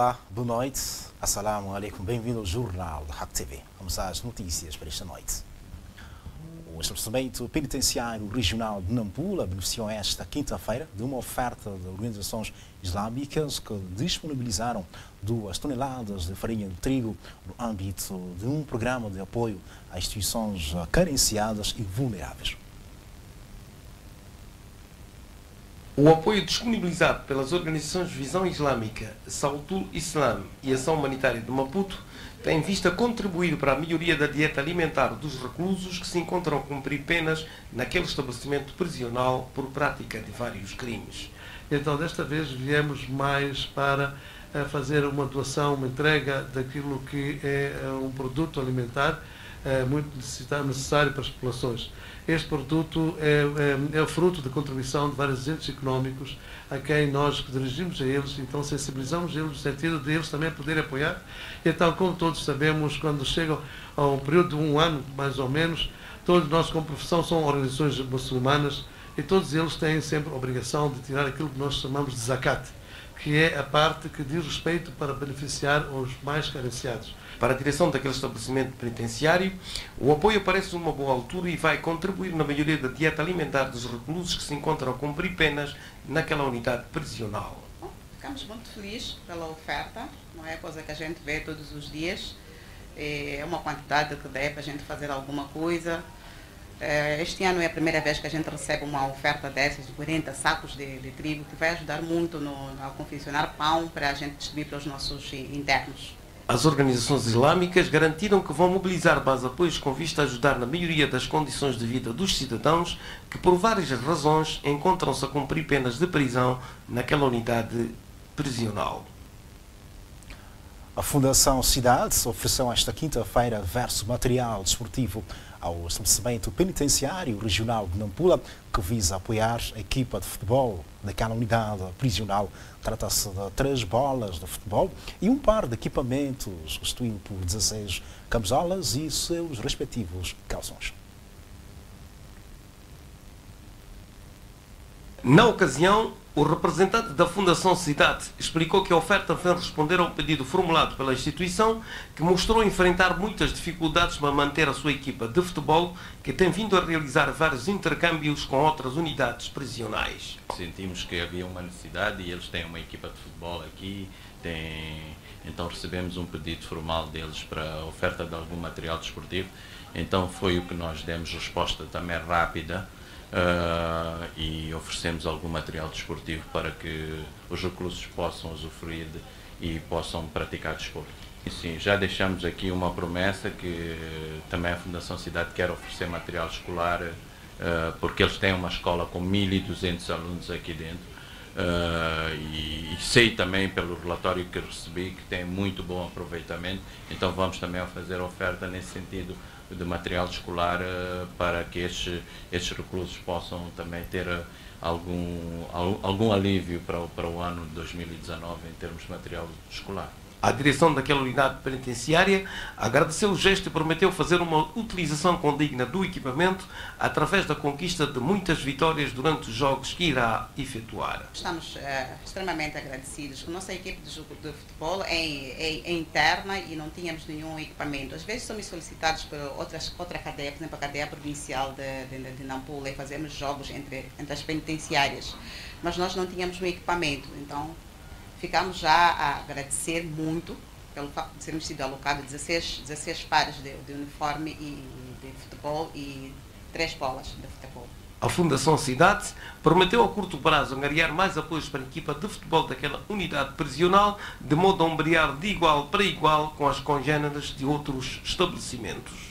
Olá, boa noite. Assalamu alaikum. Bem-vindo ao Jornal da Hack TV. Vamos às notícias para esta noite. O estabelecimento penitenciário regional de Nampula beneficiou esta quinta-feira de uma oferta de organizações islâmicas que disponibilizaram duas toneladas de farinha de trigo no âmbito de um programa de apoio a instituições carenciadas e vulneráveis. O apoio disponibilizado pelas organizações Visão Islâmica, Sautul Islam e Ação Humanitária de Maputo tem vista contribuir para a melhoria da dieta alimentar dos reclusos que se encontram a cumprir penas naquele estabelecimento prisional por prática de vários crimes. Então, desta vez viemos mais para eh, fazer uma doação, uma entrega daquilo que é eh, um produto alimentar é, muito necessário para as populações. Este produto é, é, é fruto da contribuição de vários entes económicos a quem nós dirigimos a eles, então sensibilizamos eles no sentido de eles também poderem apoiar. Então, como todos sabemos, quando chegam a um período de um ano, mais ou menos, todos nós, como profissão, são organizações muçulmanas e todos eles têm sempre a obrigação de tirar aquilo que nós chamamos de zakat, que é a parte que diz respeito para beneficiar os mais carenciados. Para a direção daquele estabelecimento penitenciário, o apoio parece uma boa altura e vai contribuir na melhoria da dieta alimentar dos reclusos que se encontram a cumprir penas naquela unidade prisional. Bom, ficamos muito felizes pela oferta, não é coisa que a gente vê todos os dias. É uma quantidade que dá para a gente fazer alguma coisa. É, este ano é a primeira vez que a gente recebe uma oferta dessas, de 40 sacos de, de trigo, que vai ajudar muito no, a confeccionar pão para a gente distribuir para os nossos internos. As organizações islâmicas garantiram que vão mobilizar base apoios com vista a ajudar na melhoria das condições de vida dos cidadãos que, por várias razões, encontram-se a cumprir penas de prisão naquela unidade prisional. A Fundação Cidade ofereceu esta quinta-feira verso material desportivo ao estabelecimento penitenciário regional de Nampula, que visa apoiar a equipa de futebol daquela unidade prisional. Trata-se de três bolas de futebol e um par de equipamentos constituído por 16 camisolas e seus respectivos calções. Na ocasião, o representante da Fundação Cidade explicou que a oferta vem responder ao pedido formulado pela instituição, que mostrou enfrentar muitas dificuldades para manter a sua equipa de futebol, que tem vindo a realizar vários intercâmbios com outras unidades prisionais. Sentimos que havia uma necessidade e eles têm uma equipa de futebol aqui, têm... então recebemos um pedido formal deles para a oferta de algum material desportivo, então foi o que nós demos resposta também rápida uh, e oferecemos algum material desportivo para que os reclusos possam usufruir e possam praticar desporto. Sim, já deixamos aqui uma promessa que também a Fundação Cidade quer oferecer material escolar, uh, porque eles têm uma escola com 1.200 alunos aqui dentro. Uh, e, e, sei também pelo relatório que recebi que tem muito bom aproveitamento, então vamos também fazer oferta nesse sentido de material escolar uh, para que estes, estes reclusos possam também ter uh, algum, algum alívio para para o ano de 2019 em termos de material escolar. A direção daquela unidade penitenciária agradeceu o gesto e prometeu fazer uma utilização condigna do equipamento através da conquista de muitas vitórias durante os jogos que irá efetuar. Estamos uh, extremamente agradecidos. A nossa equipe de, jogo de futebol é, é, é, interna e não tínhamos nenhum equipamento. Às vezes somos solicitados por outras, outra cadeia, por exemplo, a cadeia provincial de, de, de Nampula e fazemos jogos entre, entre as penitenciárias. Mas nós não tínhamos um equipamento, então ficamos já a agradecer muito pelo facto de termos sido alocados 16, 16 pares de, de uniforme e de futebol e três bolas de futebol. A Fundação Cidade prometeu a curto prazo angariar mais apoios para a equipa de futebol daquela unidade prisional, de modo a ombrear de igual para igual com as congêneres de outros estabelecimentos.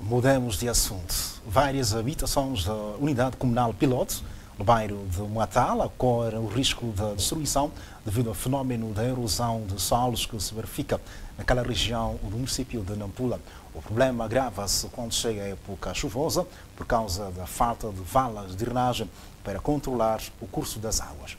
Mudamos de assunto. Várias habitações da unidade comunal piloto no bairro de Moatala corre o risco de destruição devido ao fenómeno da erosão de solos que se verifica naquela região do município de Nampula. O problema agrava-se quando chega a época chuvosa por causa da falta de valas de drenagem para controlar o curso das águas.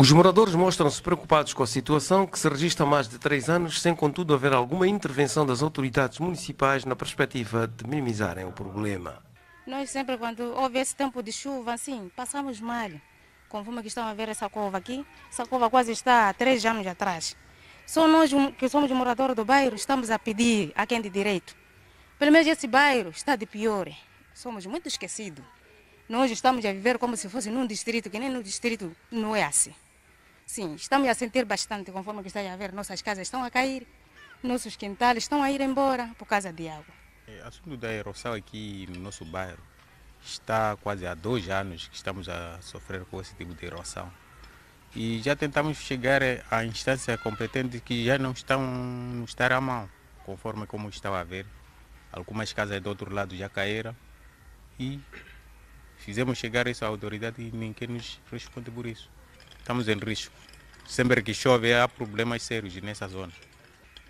Os moradores mostram-se preocupados com a situação que se registra há mais de três anos, sem contudo haver alguma intervenção das autoridades municipais na perspectiva de minimizarem o problema. Nós sempre, quando houve esse tempo de chuva, assim, passamos mal. Conforme que estão a ver essa cova aqui, essa cova quase está há três anos atrás. Só nós que somos moradores do bairro estamos a pedir a quem de direito. Pelo menos esse bairro está de pior. Somos muito esquecidos. Nós estamos a viver como se fosse num distrito, que nem no distrito não é assim. Sim, estamos a sentir bastante, conforme está a ver, nossas casas estão a cair, nossos quintais estão a ir embora por causa de água. É, assunto da erosão aqui no nosso bairro está quase há dois anos que estamos a sofrer com esse tipo de erosão. E já tentamos chegar à instância competente que já não estão não estar à mão, conforme como estava a ver. Algumas casas do outro lado já caíram e fizemos chegar isso à autoridade e ninguém nos responde por isso. Estamos em risco. Sempre que chove há problemas sérios nessa zona.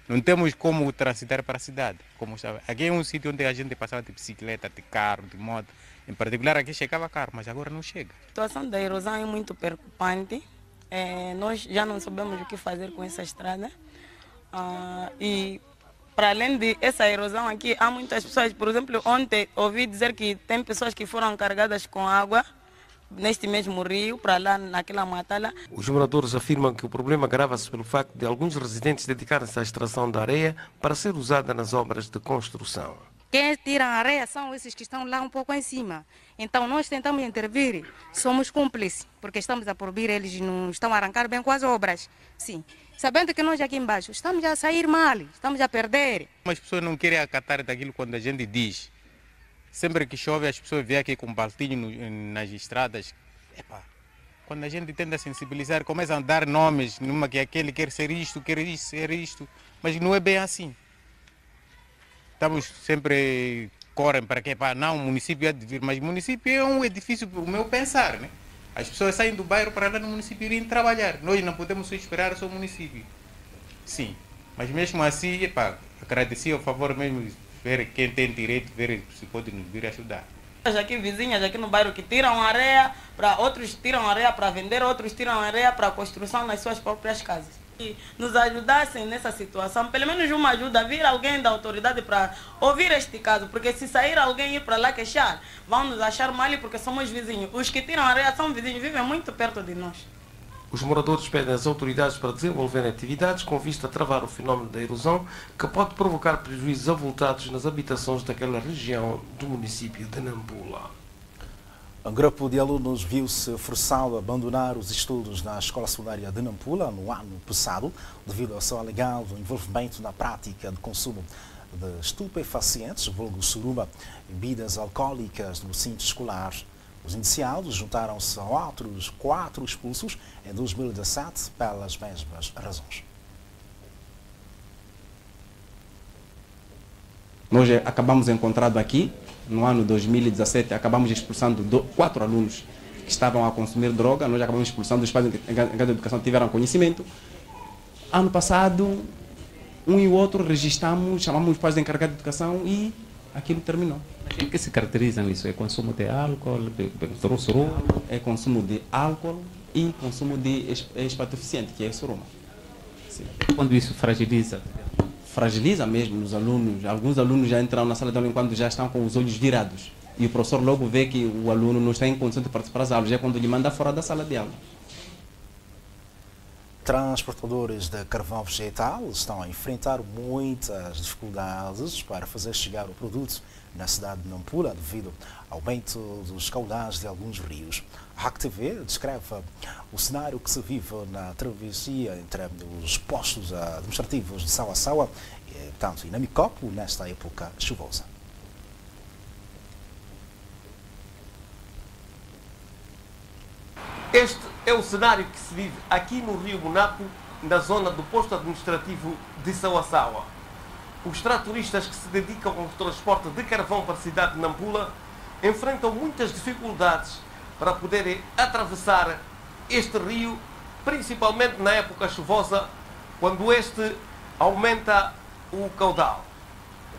Não temos como transitar para a cidade. Como sabe. Aqui é um sítio onde a gente passava de bicicleta, de carro, de moto. Em particular aqui chegava carro, mas agora não chega. A situação da erosão é muito preocupante. É, nós já não sabemos o que fazer com essa estrada. Ah, e para além de essa erosão aqui, há muitas pessoas, por exemplo, ontem ouvi dizer que tem pessoas que foram carregadas com água neste mesmo rio, para lá naquela matala. Os moradores afirmam que o problema agrava-se pelo facto de alguns residentes dedicarem-se à extração da areia para ser usada nas obras de construção. Quem tira a areia são esses que estão lá um pouco em cima. Então nós tentamos intervir, somos cúmplices, porque estamos a proibir, eles não estão a arrancar bem com as obras. Sim. Sabendo que nós aqui embaixo estamos a sair mal, estamos a perder. As pessoas não querem acatar daquilo quando a gente diz. Sempre que chove, as pessoas vêm aqui com baltinho nas estradas. Epa, quando a gente tenta sensibilizar, começam a dar nomes, numa que aquele quer ser isto, quer ser isto, mas não é bem assim. Estamos sempre correm para que para não o município é de vir, mas o município é um edifício para o meu pensar, né? As pessoas saem do bairro para lá no município irem trabalhar. Nós não podemos esperar só o município. Sim, mas mesmo assim, epa, agradecer o favor mesmo ver quem tem direito, ver se pode nos vir ajudar. Aqui vizinhas aqui no bairro que tiram areia, para outros tiram areia para vender, outros tiram areia para construção nas suas próprias casas. E nos ajudassem nessa situação, pelo menos uma ajuda, vir alguém da autoridade para ouvir este caso, porque se sair alguém ir para lá queixar, vão nos achar mal porque somos vizinhos. Os que tiram areia são vizinhos, vivem muito perto de nós. Os moradores pedem às autoridades para desenvolverem atividades com vista a travar o fenómeno da erosão, que pode provocar prejuízos avultados nas habitações daquela região do município de Nampula. Um grupo de alunos viu-se forçado a abandonar os estudos na escola secundária de Nampula no ano passado, devido ao seu alegado envolvimento na prática de consumo de estupefacientes, vulgo suruba, bebidas alcoólicas no cinto escolar os indiciados juntaram-se a outros quatro expulsos em 2017 pelas mesmas razões. Nós acabamos encontrado aqui, no ano 2017, acabamos expulsando quatro alunos que estavam a consumir droga, nós acabamos expulsando os pais em de educação tiveram conhecimento. Ano passado, um e o outro registramos, chamamos os pais de encarregado de educação e aquilo terminou. Em que se caracterizam isso? É consumo de álcool, de, de suruma? É consumo de álcool e consumo de espatoficiente, que é suruma. Sim. Quando isso fragiliza? Fragiliza mesmo os alunos. Alguns alunos já entram na sala de aula enquanto já estão com os olhos virados. E o professor logo vê que o aluno não está em condição de participar das aulas, é quando lhe manda fora da sala de aula. Transportadores de carvão vegetal estão a enfrentar muitas dificuldades para fazer chegar o produto na cidade de Nampula devido ao aumento dos caudais de alguns rios. A RAC TV descreve o cenário que se vive na travessia entre os postos administrativos de Saua Saua e, tanto, e na Micopo nesta época chuvosa. Este é o cenário que se vive aqui no Rio Monaco, na zona do posto administrativo de Saua. Os tratoristas que se dedicam ao transporte de carvão para a cidade de Nampula enfrentam muitas dificuldades para poderem atravessar este rio, principalmente na época chuvosa, quando este aumenta o caudal.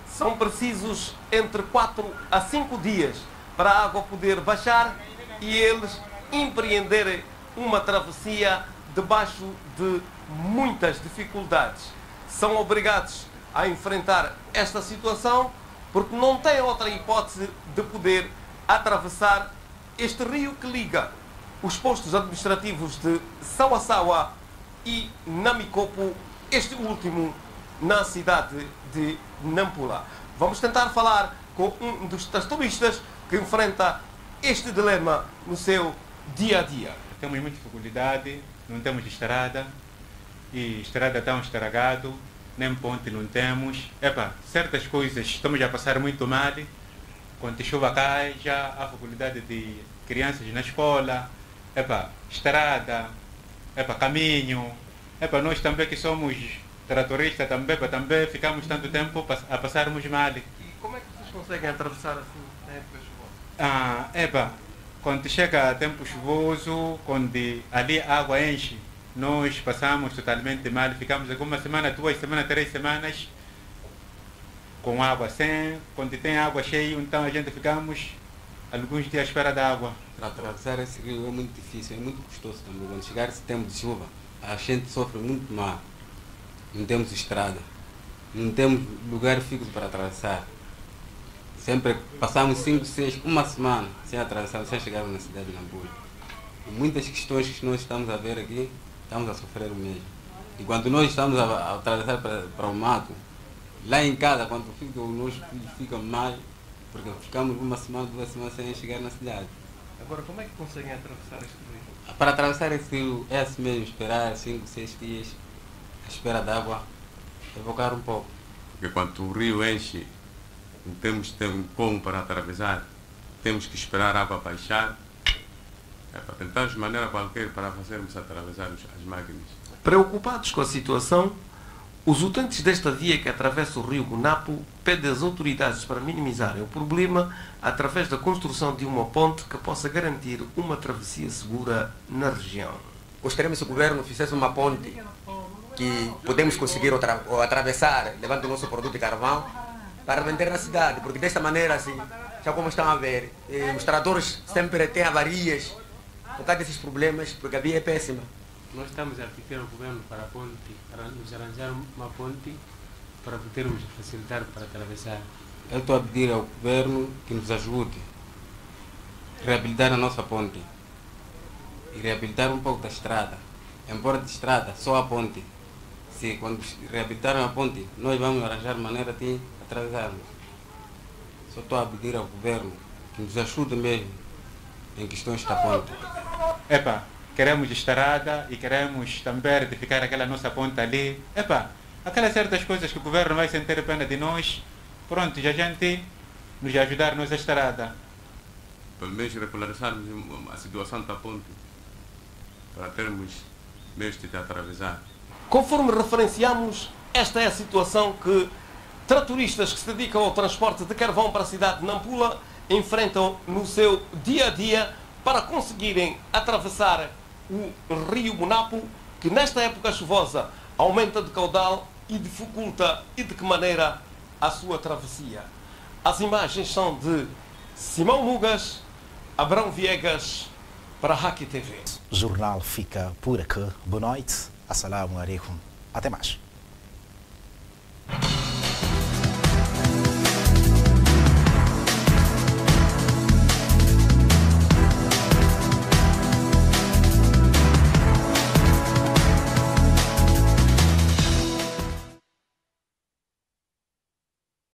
São precisos entre 4 a 5 dias para a água poder baixar e eles empreenderem uma travessia debaixo de muitas dificuldades. São obrigados a enfrentar esta situação porque não têm outra hipótese de poder atravessar este rio que liga os postos administrativos de Sawasawa e Namikopo, este último na cidade de Nampula. Vamos tentar falar com um dos turistas que enfrenta este dilema no seu dia a dia. Temos muita dificuldade, não temos estrada, e estrada tão estragado, nem ponte não temos. Epa, certas coisas estamos a passar muito mal. Quando a chuva cai, já há dificuldade de crianças na escola, epa, estrada, epa, caminho. Epa, nós também que somos tratoristas também, epa, também ficamos tanto tempo a passarmos mal. E como é que vocês conseguem atravessar assim na época chuvosa? Ah, epa, quando chega tempo chuvoso, quando ali a água enche, nós passamos totalmente mal, ficamos alguma semana, duas semanas, três semanas com água sem, quando tem água cheia, então a gente ficamos alguns dias à espera da água. Atravessar esse rio é muito difícil, é muito custoso também. Quando chegar esse tempo de chuva, a gente sofre muito mal. Não temos estrada, não temos lugar fixo para atravessar. Sempre passamos cinco, seis, uma semana sem atravessar, sem chegar na cidade de Nampula. Muitas questões que nós estamos a ver aqui estamos a sofrer o mesmo. E quando nós estamos a, a atravessar para, para o mato, lá em casa, quando ficam, os filhos ficam mal, porque ficamos uma semana, duas semanas sem chegar na cidade. Agora, como é que conseguem atravessar este rio? Para atravessar esse rio é assim mesmo, esperar 5, 6 dias, à espera d'água, evocar um pouco. Porque quando o rio enche, não temos tempo como para atravessar, temos que esperar a água baixar é para tentarmos de maneira qualquer para fazermos atravessar as máquinas. Preocupados com a situação, os utentes desta via que atravessa o rio Gunapo pedem às autoridades para minimizarem o problema através da construção de uma ponte que possa garantir uma travessia segura na região. Gostaríamos que o governo fizesse uma ponte que podemos conseguir atravessar, levando o nosso produto de carvão, para vender na cidade, porque desta maneira, assim, já como estão a ver, eh, os tratores sempre têm avarias, por causa desses problemas, porque a via é péssima. Nós estamos a pedir ao governo para a ponte, para nos arranjar uma ponte para podermos facilitar para atravessar. Eu estou a pedir ao governo que nos ajude a reabilitar a nossa ponte e reabilitar um pouco da estrada. Embora de estrada, só a ponte. Se quando reabilitarem a ponte, nós vamos arranjar maneira de atravessarmos. Só estou a pedir ao governo que nos ajude mesmo em questões da ponte. Epa, queremos estrada e queremos também retificar aquela nossa ponta ali. Epa, aquelas certas coisas que o governo vai sentir pena de nós, pronto, já a gente nos ajudar nos estrada. Pelo menos regularizarmos a situação da ponte, para termos meios de atravessar. Conforme referenciamos, esta é a situação que tratoristas que se dedicam ao transporte de carvão para a cidade de Nampula enfrentam no seu dia a dia para conseguirem atravessar o rio Monapo, que nesta época chuvosa aumenta de caudal e dificulta e de que maneira a sua travessia. As imagens são de Simão Mugas, Abrão Viegas, para a Haki TV. O jornal fica por aqui. Boa noite. Assalamu alaikum. Até mais.